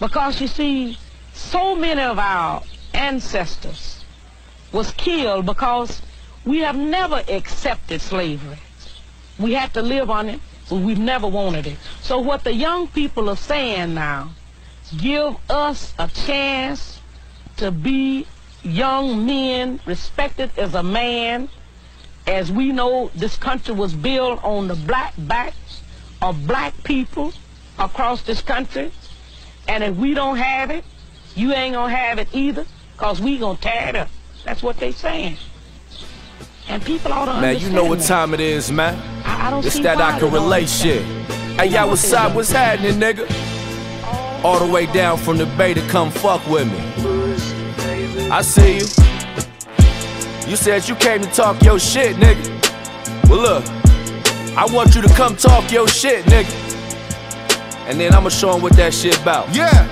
Because you see, so many of our ancestors was killed because we have never accepted slavery. We had to live on it, but we've never wanted it. So what the young people are saying now, give us a chance to be young men, respected as a man, as we know this country was built on the black backs of black people across this country. And if we don't have it, you ain't gonna have it either, cause we gonna tear it up. That's what they saying. And people ought to Man, you know what that. time it is, man. I, I don't It's that I can relate shit. Hey, y'all, what what's up? What's happening, nigga? All the way down from the bay to come fuck with me. I see you. You said you came to talk your shit, nigga. Well, look, I want you to come talk your shit, nigga. And then I'ma show 'em what that shit about. Yeah.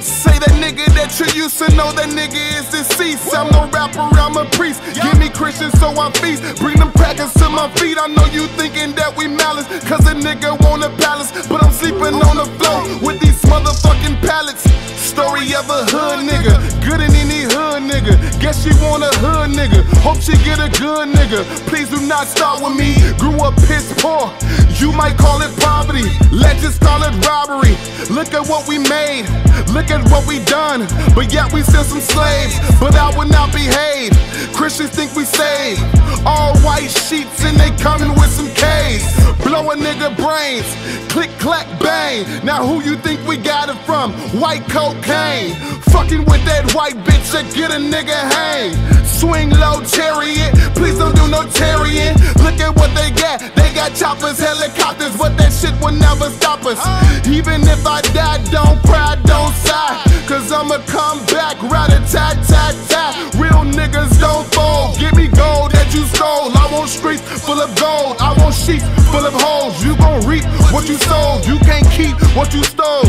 Say that nigga that you used to know that nigga is deceased. I'm no rapper, I'm a priest. Give me Christian so I feast. Bring them crackers to my feet. I know you thinking that we malice. Cause a nigga want a palace. But I'm sleeping on the floor with these motherfucking pallets. Story of a hood nigga. Good in any hood nigga. Guess she want a hood nigga. Hope she get a good nigga. Please do not start with me. Grew up piss poor. You might call it poverty. Let's call it robbery. Look at what we made. Look at what we done. But yet we still some slaves. But I would not behave. Christians think we saved. All white sheets and they coming with some K's. Blow a nigga brains. Click, clack, bang. Now who you think we got it from? White cocaine. Fucking with that white bitch that get a nigga hang. Swing low chariot. Please don't do no tarrying. Look at what they got. Got choppers, helicopters, but that shit will never stop us. Even if I die, don't cry, don't sigh. Cause I'ma come back, rat a tat tat tat. Real niggas don't fold. Give me gold that you stole. I want streets full of gold. I want sheets full of holes. You gon' reap what you sold. You can't keep what you stole.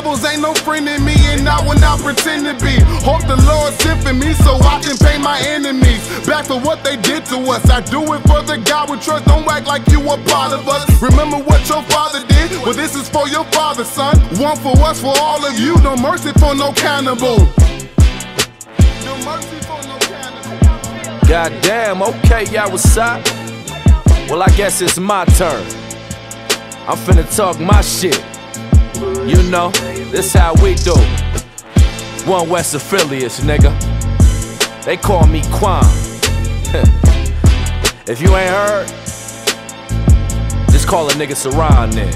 Devils ain't no friend in me, and I will not pretend to be. Hope the Lord for me so I can pay my enemies back for what they did to us. I do it for the God we trust. Don't act like you a part of us. Remember what your father did? Well, this is for your father, son. One for us, for all of you. No mercy for no cannibal. No mercy for no cannibal. Goddamn, okay, y'all, what's up? Well, I guess it's my turn. I'm finna talk my shit. You know, this how we do. One West affiliates, nigga. They call me Quan. if you ain't heard, just call a nigga Saran then.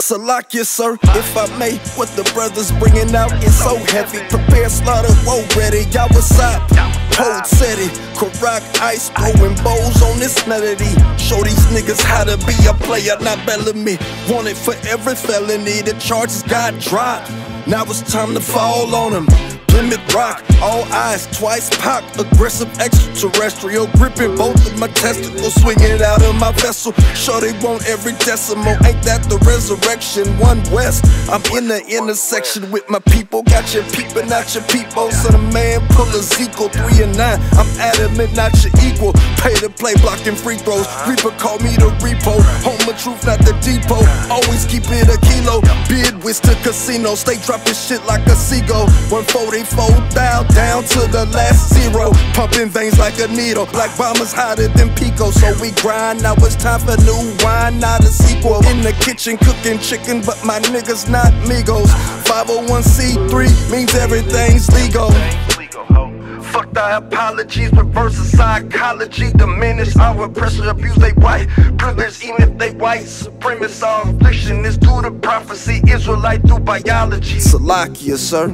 Salakia, sir, if I may, what the brothers bringing out is so heavy. Prepare slaughter, whoa, ready, y'all what's up? Hold steady, Qarach ice, blowing bowls on this melody. Show these niggas how to be a player, not Bellamy. Wanted for every felony, the charges got dropped. Now it's time to fall on them. Plymouth Rock, all eyes, twice pop. Aggressive extraterrestrial, gripping both of my testicles, swinging out of my vessel. Sure they want every decimal, ain't that the resurrection? One West, I'm in the intersection with my people. Got you peeping out your people. so the man pull a Zico, three and nine. I'm adamant, not your equal. Pay to play, blocking free throws. Reaper call me the repo. Home of truth, not the depot. Always keep it a kilo. Bid whist to casino, stay dropping shit like a seagull. 144 thou down to the last zero. Pumping veins like a needle, like bombers hotter than Pico. So we grind, now it's time for new wine, not a sequel. In the kitchen cooking chicken, but my niggas not Migos. 501c3 means everything's legal. Fuck the apologies, reverse the psychology, diminish our pressure, abuse they white privilege, even if they white supremacist. Our affliction is due to prophecy, Israelite through biology. Salakia, sir.